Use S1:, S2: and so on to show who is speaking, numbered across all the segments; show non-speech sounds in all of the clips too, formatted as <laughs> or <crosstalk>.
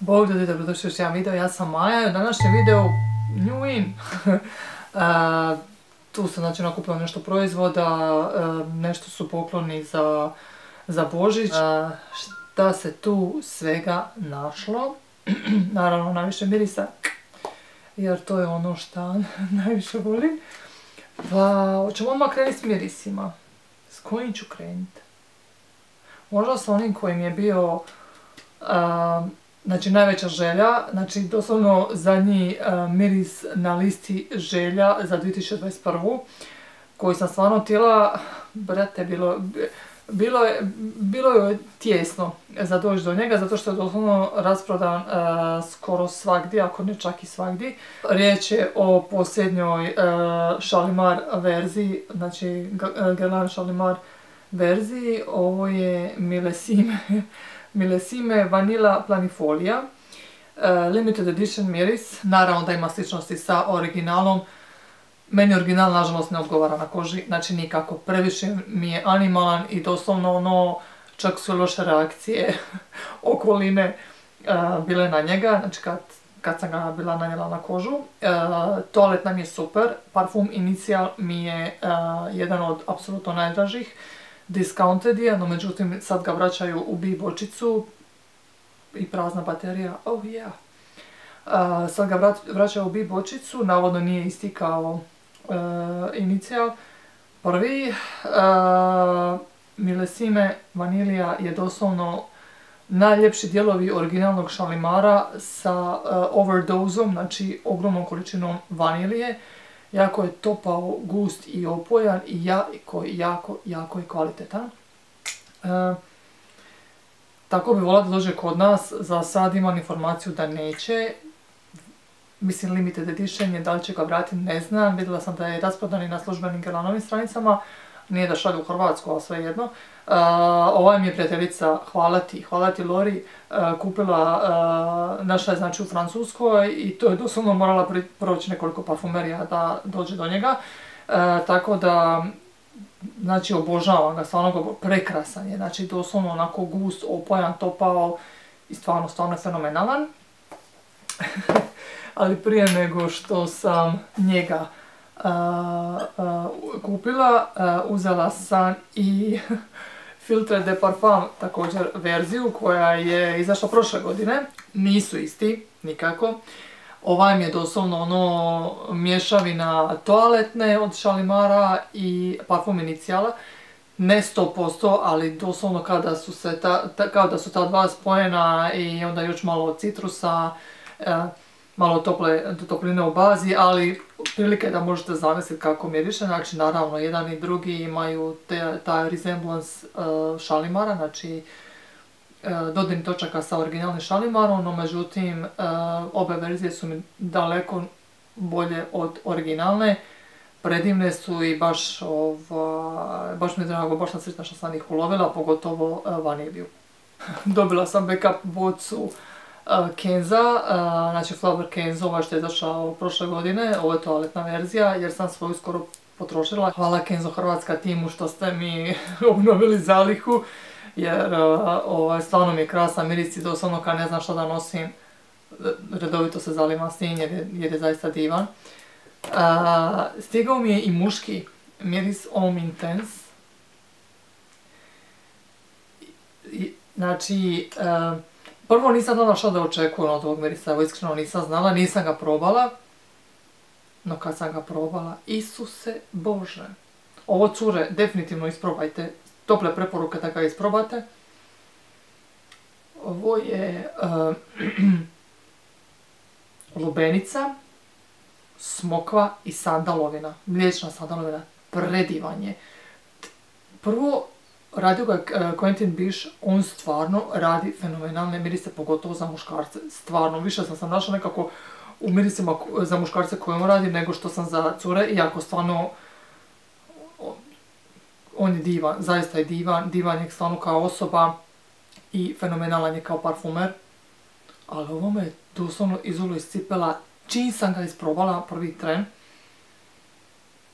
S1: Bog da dobrodošli još jedan video, ja sam Maja i u današnjem videu New In. <laughs> tu sam znači nakupila nešto proizvoda, nešto su pokloni za, za Božić. šta se tu svega našlo? <clears throat> Naravno najviše mirisa, jer to je ono što <laughs> najviše volim. Pa, hoćemo odmah krenuti s mirisima. S kojim ću krenuti? Možda s onim kojim je bio Znači najveća želja, znači doslovno zadnji uh, miris na listi želja za 2021. koji sam stvarno htjela, brate, bilo, bilo, je, bilo je tjesno za doći do njega zato što je doslovno rasprodan uh, skoro svagdje, ako ne čak i svagdje. Riječ je o posljednjoj uh, Šalimar verziji, znači Gelan Šalimar verziji. Ovo je Milesime Milesime Vanilla Planifolia. Uh, limited edition miris. Naravno da ima sličnosti sa originalom. Meni original nažalost ne odgovara na koži, znači nikako. Previše mi je animalan i doslovno ono, čak su loše reakcije <laughs> okoline uh, bile na njega, znači kad, kad sam ga bila nanjela na kožu. Uh, toalet nam je super, parfum Inicial mi je jedan od apsolutno najdražih discounted je, no međutim sad ga vraćaju u bi bočicu i prazna baterija, oh yeah. sad ga vraćaju u bi bočicu, navodno nije isti kao uh, inicijal. Prvi, uh, Milesime Vanilija je doslovno najljepši dijelovi originalnog šalimara sa uh, overdozom, znači ogromnom količinom vanilije. Jako je topao, gust i opojan i jako, jako, jako je kvalitetan. E, tako bi volila da dođe kod nas, za sad imam informaciju da neće. Mislim limited edition je, da li će ga vratiti ne znam, vidjela sam da je rasprodan i na službenim Gelanovim stranicama, nije da šalju u Hrvatsku, ali sve jedno. Uh, ova mi je prijateljica, hvala ti, hvala ti Lori, kupila, uh, naša je znači u Francuskoj i to je doslovno morala proći nekoliko parfumerija da dođe do njega. tako da, znači obožavam ga, stvarno ga prekrasan je, znači doslovno onako gust, opojan, topao i stvarno, stvarno fenomenalan. <laughs> Ali prije nego što sam njega kupila, uzela sam i <laughs> Filtre de Parfum također verziju koja je izašla prošle godine. Nisu isti, nikako. Ovaj mi je doslovno ono mješavina toaletne od Šalimara i parfum inicijala. Ne 100%, ali doslovno kada su se ta, kao da su ta dva spojena i onda još malo citrusa, malo tople, topline u bazi, ali prilike da možete zamisliti kako miriše, znači naravno jedan i drugi imaju taj resemblance uh, šalimara, znači uh, točaka sa originalnim šalimarom, no međutim uh, obe verzije su mi daleko bolje od originalne, predivne su i baš, ova, baš mi je drago, baš sam sretna što sam ih ulovila, pogotovo vaniliju. <laughs> Dobila sam backup bocu Kenza, znači Flower Kenzo, ovaj što je izašao prošle godine, ovo je toaletna verzija jer sam svoju skoro potrošila. Hvala Kenzo Hrvatska timu što ste mi <laughs> obnovili zalihu jer ovaj, stvarno mi je krasan miris i doslovno kad ne znam što da nosim redovito se zalivam s jer je, zaista divan. Stigao mi je i muški miris Home Intense. Znači, Prvo nisam znala što da očekujem od ovog mirisa, evo iskreno nisam znala, nisam ga probala. No kad sam ga probala, Isuse Bože. Ovo cure, definitivno isprobajte. Tople preporuke da ga isprobate. Ovo je uh, <clears throat> lubenica, smokva i sandalovina. Mliječna sandalovina. Predivanje. Prvo, radio ga e, Quentin Bish, on stvarno radi fenomenalne mirise, pogotovo za muškarce. Stvarno, više sam sam našla nekako u mirisima za muškarce koje on radi nego što sam za cure, iako stvarno on je divan, zaista je divan, divan je stvarno kao osoba i fenomenalan je kao parfumer. Ali ovo me doslovno izolo iz cipela, čim sam ga isprobala prvi tren,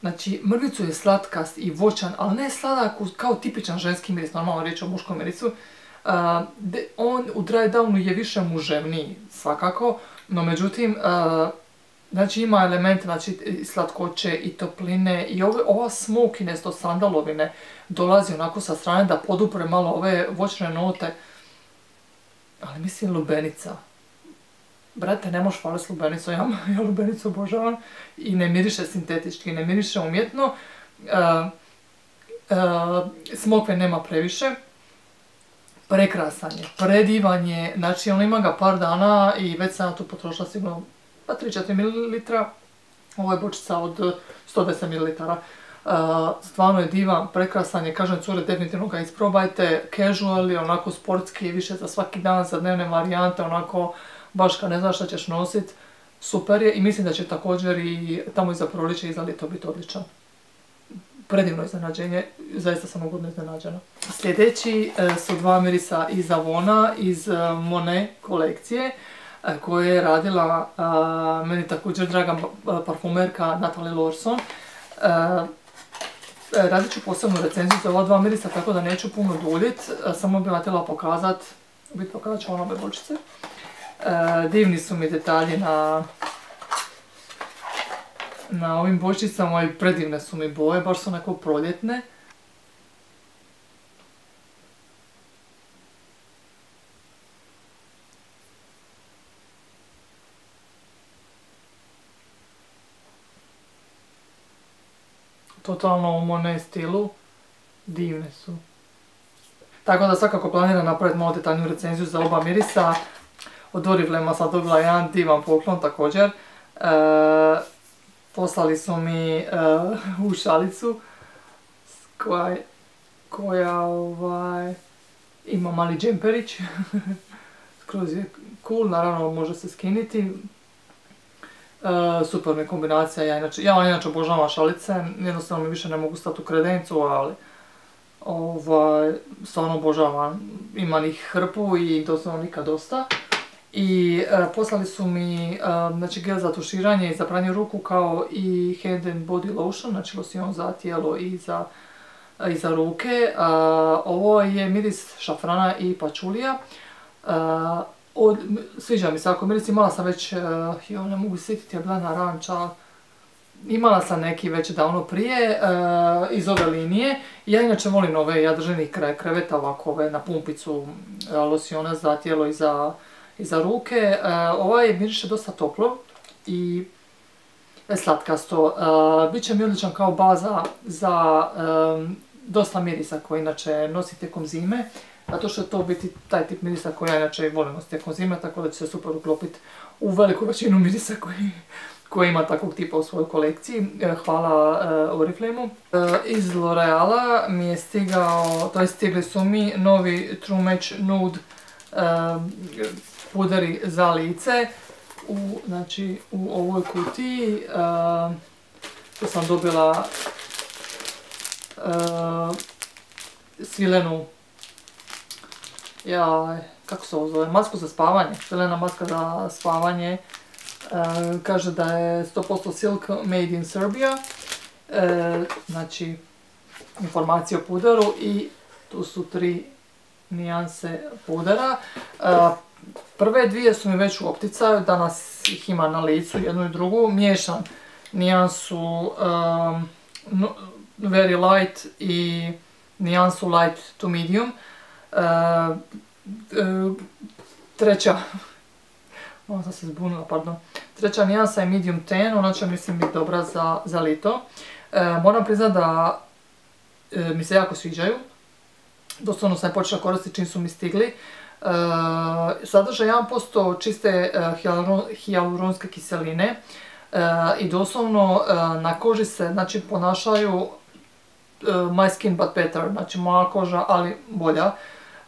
S1: Znači, mrvicu je slatkast i voćan, ali ne sladak kao tipičan ženski miris, normalno riječ o muškom mirisu. on u dry downu je više muževniji svakako, no međutim Znači ima elemente, znači slatkoće i topline i ova smokiness to sandalovine dolazi onako sa strane da podupre malo ove voćne note. Ali mislim lubenica. Brate, ne možeš s lubenicu, ja, <laughs> ja lubenicu obožavam i ne miriše sintetički, ne miriše umjetno. Uh, smokve nema previše. Prekrasan je, predivan je, znači on ima ga par dana i već sam tu potrošila sigurno pa 3-4 ml. Ovo je bočica od 110 ml. stvarno je divan, prekrasan je, kažem cure, definitivno ga isprobajte, casual onako sportski, više za svaki dan, za dnevne varijante, onako baš kad ne znaš šta ćeš nosit, super je i mislim da će također i tamo iza proliče i za ljeto biti odličan. Predivno iznenađenje, zaista sam ugodno iznenađena. Sljedeći e, su dva mirisa iz Avona, iz e, Monet kolekcije koje je radila meni također draga parfumerka Natalie Lorson. Radit ću posebnu recenziju za ova dva mirisa, tako da neću puno duljit. Samo bih vam htjela pokazat, biti pokazat ću ove bočice. Divni su mi detalji na na ovim bočicama i predivne su mi boje, baš su onako proljetne. totalno u Monet stilu. Divne su. Tako da svakako planiram napraviti malo detaljniju recenziju za oba mirisa. Od Oriflema sam dobila jedan divan poklon također. E, poslali su mi e, u šalicu koja, koja ovaj, ima mali džemperić. <laughs> Skroz je cool, naravno može se skiniti. E, super mi kombinacija, ja inače, ja inače obožavam šalice, jednostavno mi više ne mogu stati u kredencu, ali ovaj, stvarno obožavam, imam ih hrpu i doslovno nikad dosta. I e, poslali su mi e, znači, gel za tuširanje i za pranje ruku kao i Head and Body Lotion, znači losion za tijelo i za, i za ruke. ovo je miris šafrana i pačulija. Od, sviđa mi se ako miris, imala sam već, jo ne mogu sjetiti, je bila naranča, imala sam neki već davno prije iz ove linije. Ja inače volim ove, ja držim kraj kreveta ovako ove na pumpicu losiona za tijelo i za, i za ruke. Ovaj miriše dosta toplo i slatkasto. Biće mi odličan kao baza za dosta mirisa koje inače nosite tijekom zime zato što je to biti taj tip mirisa koji ja inače volim tijekom zime, tako da će se super uklopiti u veliku većinu mirisa koji, koji ima takvog tipa u svojoj kolekciji. E, hvala uh, Oriflame-u. E, iz L'Oreala mi je stigao, to je stigli su mi novi True Match Nude puderi za lice. U, znači, u ovoj kutiji tu sam dobila svilenu ja, kako se zove, masku za spavanje, zelena maska za spavanje. E, kaže da je 100% silk made in Serbia. Znači, informacije o puderu i tu su tri nijanse pudera. Prve dvije su mi već u opticaju, danas ih ima na licu, jednu i drugu. Miješam nijansu very light i nijansu light to medium. E, e, treća, malo <laughs> sam se zbunila, pardon. Treća nijansa je medium ten, ona će mislim biti dobra za, lito. E, moram priznati da mi se jako sviđaju. Doslovno sam počela koristiti čim su mi stigli. Sadrža 1% čiste hialuronske kiseline i doslovno na koži se znači, ponašaju my skin but better, znači moja koža ali bolja.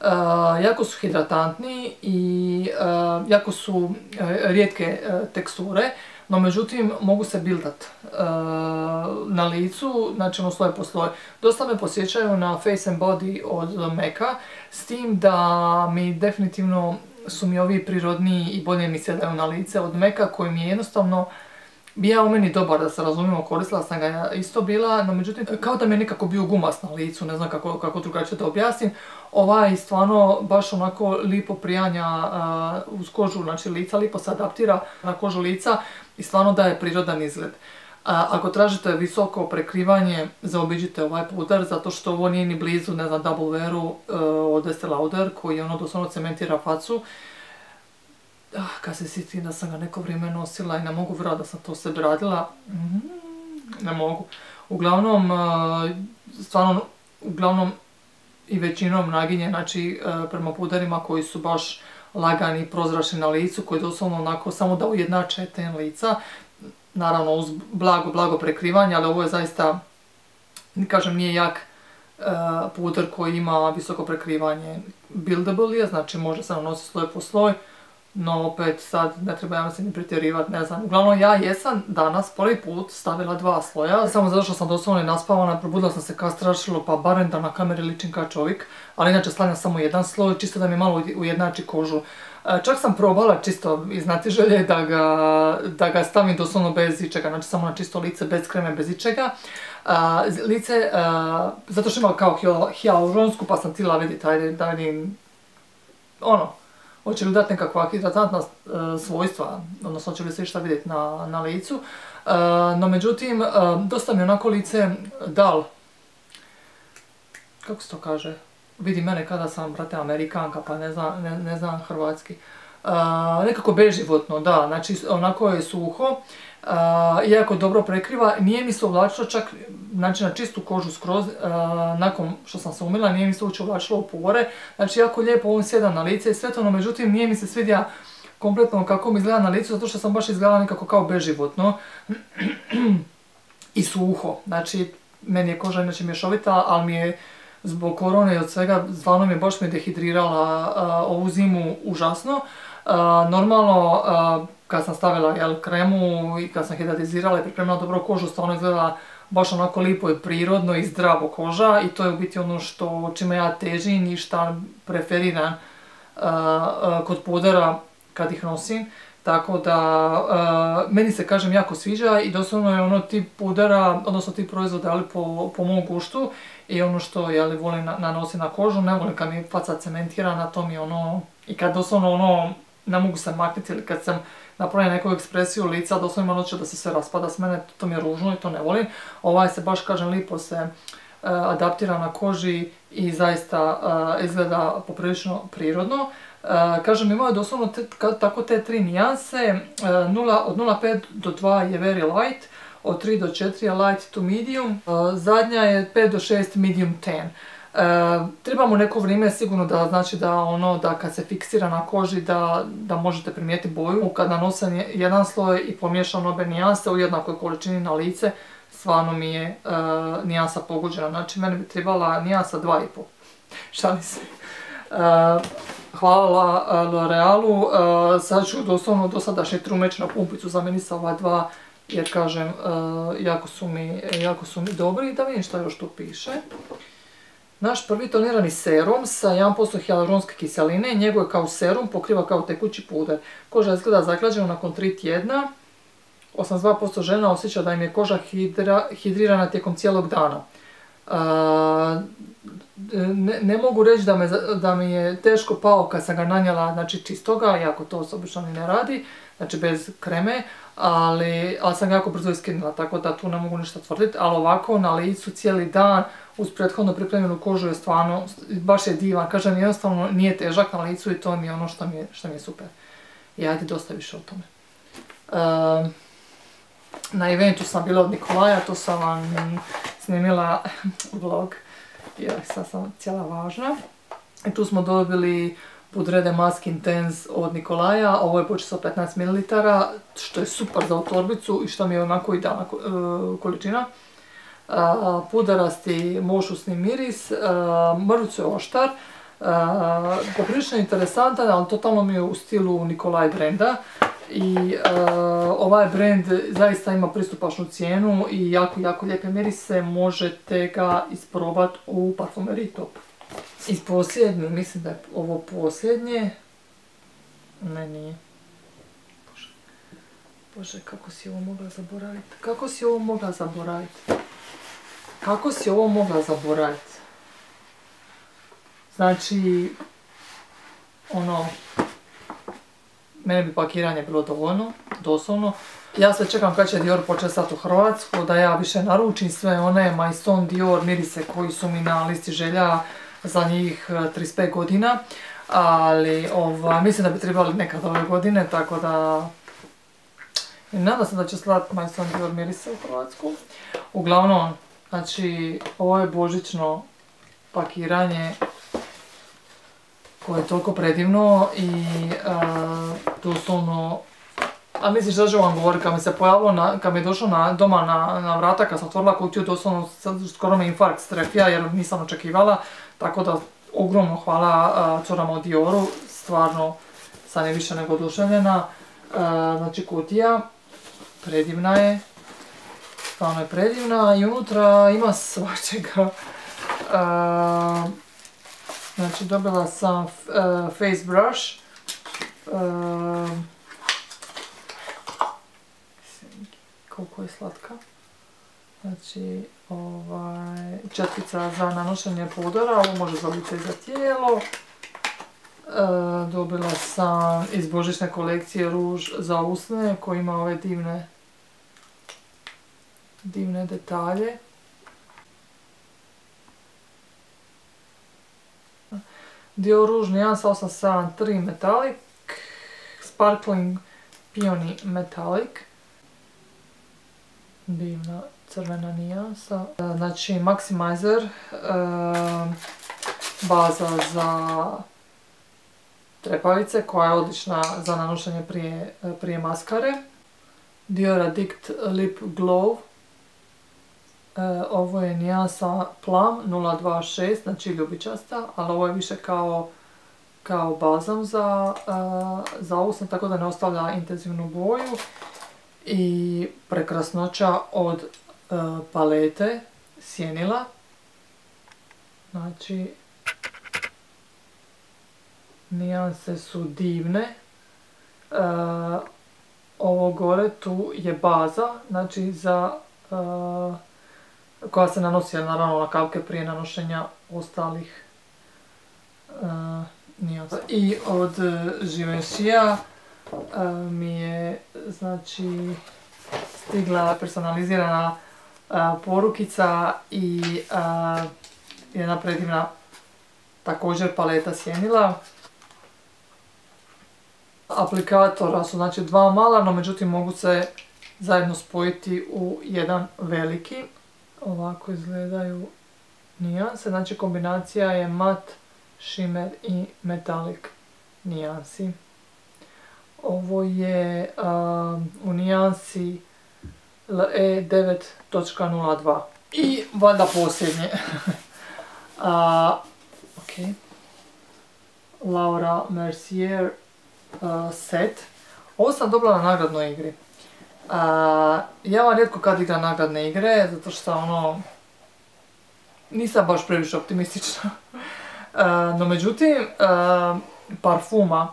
S1: Eh, jako su hidratantni i eh, jako su eh, rijetke teksture, no međutim mogu se bildat na licu, znači ono sloj po sloj. Dosta me posjećaju na Face and Body od Meka, s tim da mi definitivno su mi ovi prirodniji i bolje mi se daju na lice od Meka koji mi je jednostavno Bija u meni dobar da se razumijemo, koristila sam ga isto bila, no međutim kao da mi je nekako bio gumas na licu, ne znam kako, kako drugačije da objasnim. Ovaj stvarno baš onako lipo prijanja uz kožu, znači lica, lipo se adaptira na kožu lica i stvarno daje prirodan izgled. ako tražite visoko prekrivanje, zaobiđite ovaj puder, zato što ovo nije ni blizu, ne znam, Double Wearu e, od Estee Lauder, koji ono doslovno cementira facu. Ah, kad se sjetim da sam ga neko vrijeme nosila i ne mogu vjerati da sam to sebi radila, mm, ne mogu. Uglavnom, e, stvarno, uglavnom i većinom naginje, znači e, prema puderima koji su baš lagani, prozračni na licu, koji doslovno onako samo da ujednače ten lica, naravno uz blago, blago prekrivanje, ali ovo je zaista, kažem, nije jak e, puder koji ima visoko prekrivanje. Buildable je, znači može se nanositi sloj po sloj, no opet sad ne treba ja se ni pretjerivati, ne znam. Uglavnom ja jesam danas prvi put stavila dva sloja, samo zato što sam doslovno naspavana, probudila sam se kao strašilo pa barem da na kameri ličim kao čovjek, ali inače stavljam samo jedan sloj, čisto da mi malo ujednači kožu. E, čak sam probala čisto iz želje da ga, da ga stavim doslovno bez ičega, znači samo na čisto lice, bez kreme, bez ičega. E, lice, e, zato što ima kao hialuronsku pa sam tila vidjeti, ajde vidim, ono, hoće li dati nekakva hidratantna svojstva, odnosno hoće li se išta vidjeti na, na licu. no međutim, dosta mi onako lice dal, kako se to kaže, vidi mene kada sam, brate, Amerikanka, pa ne, znam hrvatski. Nekako beživotno, da, znači onako je suho, iako dobro prekriva, nije mi se uvlačilo čak, znači na čistu kožu skroz, nakon što sam se umila, nije mi se uopće uvlačilo u pore, znači jako lijepo on sjeda na lice i sve to, no međutim nije mi se svidja kompletno kako mi izgleda na licu, zato što sam baš izgledala nekako kao beživotno <clears throat> i suho, znači meni je koža mješovita, ali mi je zbog korone i od svega, stvarno mi je baš me dehidrirala ovu zimu užasno. normalno, kad sam stavila jel, kremu i kad sam hidratizirala i pripremila dobro kožu, stvarno izgleda baš onako lipo i prirodno i zdravo koža i to je u biti ono što čime ja težim i šta preferiram kod pudera kad ih nosim. Tako da, meni se kažem jako sviđa i doslovno je ono tip pudera, odnosno tip proizvoda ali po, po mom guštu i ono što jeli, volim nanositi na kožu, ne volim kad mi faca cementirana, to mi ono, i kad doslovno ono, ne mogu se makniti ili kad sam napravila neku ekspresiju lica, doslovno ima da se sve raspada s mene, to mi je ružno i to ne volim. Ovaj se baš, kažem, lipo se e, adaptira na koži i zaista e, izgleda poprilično prirodno. Uh, kažem, imaju doslovno tako te tri nijanse, od 0,5 do 2 je very light, od 3 do 4 je light to medium, zadnja je 5 do 6 medium tan. trebamo neko vrijeme sigurno da znači da ono da kad se fiksira na koži da, da možete primijetiti boju. Kad nanosem jedan sloj i pomiješam obe nijanse u jednakoj količini na lice, stvarno mi je nijansa pogođena. Znači meni bi trebala nijansa 2,5. Šalim se. hvala L'Orealu, sad ću doslovno dosadašnji trumeć na pumpicu zamijeniti sa ova dva jer kažem, e, jako su mi, jako su mi dobri. Da vidim šta još tu piše. Naš prvi tonirani serum sa 1% hialuronske kiseline, njegov kao serum, pokriva kao tekući puder. Koža izgleda zaklađena nakon 3 tjedna. 82% žena osjeća da im je koža hidrirana tijekom cijelog dana. E, ne, mogu reći da, da mi je teško pao kad sam ga nanjela znači čistoga, iako to se obično ni ne radi, znači bez kreme, ali, sam jako brzo iskinula, tako da tu ne mogu ništa tvrditi, ali ovako na licu cijeli dan uz prethodno pripremljenu kožu je stvarno, baš je divan, kažem jednostavno nije težak na licu i to mi je ono što mi je super. I ajde dosta više o tome. na eventu sam bila od Nikolaja, to sam vam snimila vlog, jer sad sam cijela važna. I tu smo dobili Pudrede Mask Intense od Nikolaja, ovo je sa 15 ml, što je super za torbicu i što mi je onako idealna e, količina. Pudarasti mošusni miris, mrvicu je oštar, poprilično interesantan, ali totalno mi je u stilu Nikolaj brenda. I ovaj brand zaista ima pristupačnu cijenu i jako, jako lijepe mirise, možete ga isprobati u parfumeriji top. I posljednji, mislim da je ovo posljednje. Ne, nije. Bože, kako si ovo mogla zaboraviti? Kako si ovo mogla zaboraviti? Kako si ovo mogla zaboraviti? Znači, ono, mene bi pakiranje bilo dovoljno, doslovno. Ja sve čekam kad će Dior početi stati u Hrvatsku, da ja više naručim sve one Maison Dior mirise koji su mi na listi želja za njih 35 e, godina. Ali ovaj, mislim da bi trebali nekad ove godine, tako da... I nadam se da će slati Maison Dior mirise u Hrvatsku. Uglavnom, znači, ovo je božično pakiranje koje je toliko predivno i uh, doslovno a misliš da ću vam govoriti, kad mi se pojavilo, kad mi je došlo na, doma na, na vrata, kad sam otvorila kutiju, doslovno skoro me infarkt strefija jer nisam očekivala. Tako da, ogromno hvala curama od Dioru, stvarno sam je više nego oduševljena. znači kutija, predivna je, stvarno je predivna i unutra ima svačega. Znači dobila sam face brush. Koliko je slatka. Znači, ovaj, četkica za nanošenje pudora, ovo može za lice i za tijelo. Uh, dobila sam iz božićne kolekcije ruž za usne koji ima ove divne divne detalje. Dio ruž nijansa 873 Metallic, Sparkling Peony Metallic. Divna crvena nijansa. Znači Maximizer, e, baza za trepavice koja je odlična za nanošenje prije, prije maskare. Dior Addict Lip Glow E, ovo je nijansa Plum 026, znači ljubičasta, ali ovo je više kao, kao bazam za, za usne, tako da ne ostavlja intenzivnu boju. I prekrasnoća od e, palete sjenila. Znači, nijanse su divne. ovo gore tu je baza, znači za koja se nanosi naravno na kapke prije nanošenja ostalih uh, I od Givenchyja mi je znači stigla personalizirana porukica i jedna predivna također paleta sjenila. Aplikatora su znači dva mala, no međutim mogu se zajedno spojiti u jedan veliki ovako izgledaju nijanse. Znači kombinacija je mat, shimmer i metallic nijansi. Ovo je u nijansi LE 9.02. I valjda posljednje. <laughs> Laura Mercier set. Ovo sam dobila na nagradnoj igri ja vam rijetko kad igram nagradne igre, zato što ono, nisam baš previše optimistična. <laughs> no međutim, parfuma,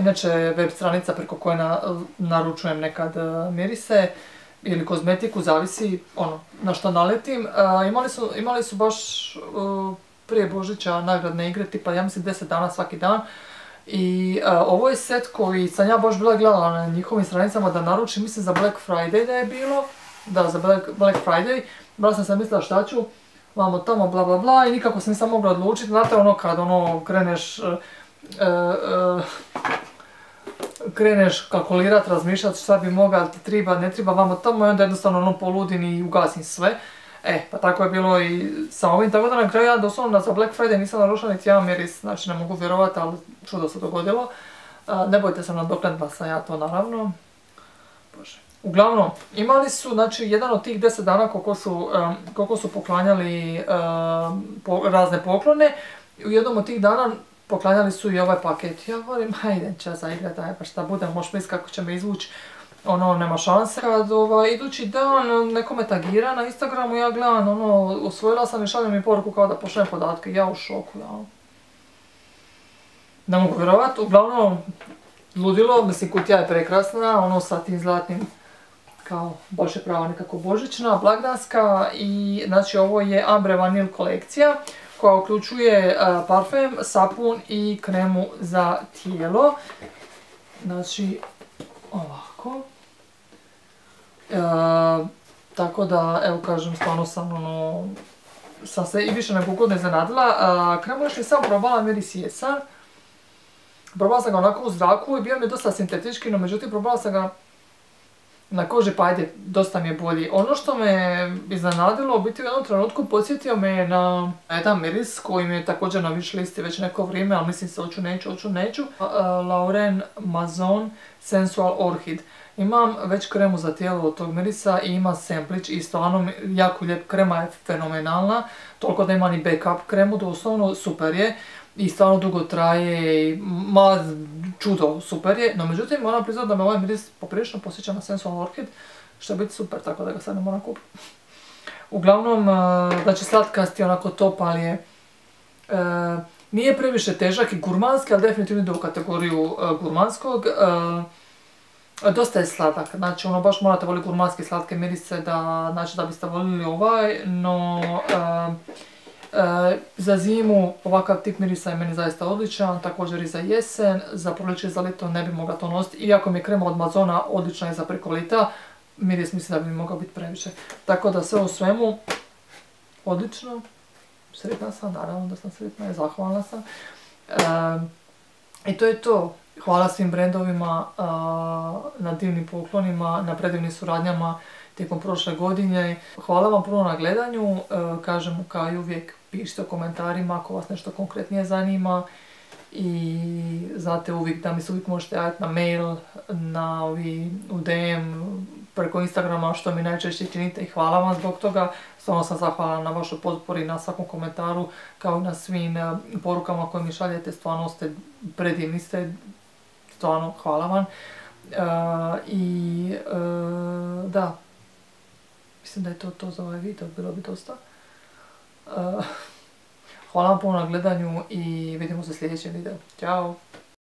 S1: inače web stranica preko koje naručujem nekad mirise ili kozmetiku, zavisi ono, na što naletim. imali, su, imali su baš prije Božića nagradne igre, tipa ja mislim 10 dana svaki dan. I e, ovo je set koji sam ja baš bila gledala na njihovim stranicama da naručim, mislim za Black Friday da je bilo. Da, za Black, Friday. Bila sam sam mislila šta ću, vamo tamo bla bla bla i nikako sam nisam mogla odlučiti. Znate ono kad ono kreneš... E, e, kreneš kalkulirati, razmišljati šta bi mogao, ti triba, ne triba vamo tamo i onda jednostavno ono poludim i ugasim sve. E, pa tako je bilo i sa ovim, tako da na kraju ja doslovno za Black Friday nisam narušila niti jedan miris, znači ne mogu vjerovati, ali čudo se dogodilo. ne bojte se nadoknadila sam ja to naravno. Bože. Uglavnom, imali su, znači, jedan od tih deset dana koliko su, koliko su poklanjali razne poklone. U jednom od tih dana poklanjali su i ovaj paket. Ja govorim, hajde, <laughs> će zaigrati, aj pa šta bude, možeš misliti kako će me izvući ono, nema šanse. Kad ovaj, idući dan neko me tagira na Instagramu, ja gledam, ono, osvojila sam i šaljem mi poruku kao da pošaljem podatke, ja u šoku, ja. Ne mogu vjerovat, uglavnom, ludilo, mislim kutija je prekrasna, ono sa tim zlatnim kao je prava nekako božićna, blagdanska i znači ovo je Ambre Vanil kolekcija koja uključuje parfem, sapun i kremu za tijelo. Znači ovako. tako da, evo kažem, stvarno sam ono, sam se i više nego ugodno iznenadila. kremu još nisam probala, miris jesan. Probala sam ga onako u zraku i bio mi je dosta sintetički, no međutim probala sam ga na koži, pa ajde, dosta mi je bolji. Ono što me iznenadilo, u biti u jednom trenutku podsjetio me na jedan miris koji mi je također na viš listi već neko vrijeme, ali mislim se hoću neću, hoću neću. Lauren Mazon Sensual Orchid. Imam već kremu za tijelo od tog mirisa i ima semplić i stvarno jako lijep krema je fenomenalna. Toliko da ima ni backup kremu, doslovno super je i stvarno dugo traje i ma čudo, super je, no međutim moram priznati da me ovaj miris poprilično posjeća na Sensual Orchid, što je biti super, tako da ga sad ne moram kupiti. Uglavnom, e, znači slatkasti onako top, ali je e, nije previše težak i gurmanski, ali definitivno ide u kategoriju e, gurmanskog. Dosta je sladak, znači ono baš morate voliti gurmanski slatke mirise znači, da biste volili ovaj, no za zimu ovakav tip mirisa je meni zaista odličan, također i za jesen, za proljeće i za ljeto ne bi mogla to nositi, iako mi je krema od Mazona odlična i za preko lita, miris mislim da bi mi mogao biti previše. Tako da sve u svemu, odlično, sretna sam, naravno da sam sretna i zahvalna sam. I to je to. Hvala svim brendovima na divnim poklonima, na predivnim suradnjama tijekom prošle godine. Hvala vam puno na gledanju, kažem kao i uvijek pišite u komentarima ako vas nešto konkretnije zanima i znate uvijek da mi se uvijek možete javiti na mail, na ovi, u DM, preko Instagrama što mi najčešće činite i hvala vam zbog toga. Stvarno sam zahvala na vašoj potpori, na svakom komentaru kao i na svim eh, porukama koje mi šaljete. Stvarno ste predivni ste, stvarno hvala vam. Eh, I eh, da, mislim da je to to za ovaj video, bilo bi dosta. <laughs> Hvala vam puno na gledanju i vidimo se u sljedećem videu. Ćao!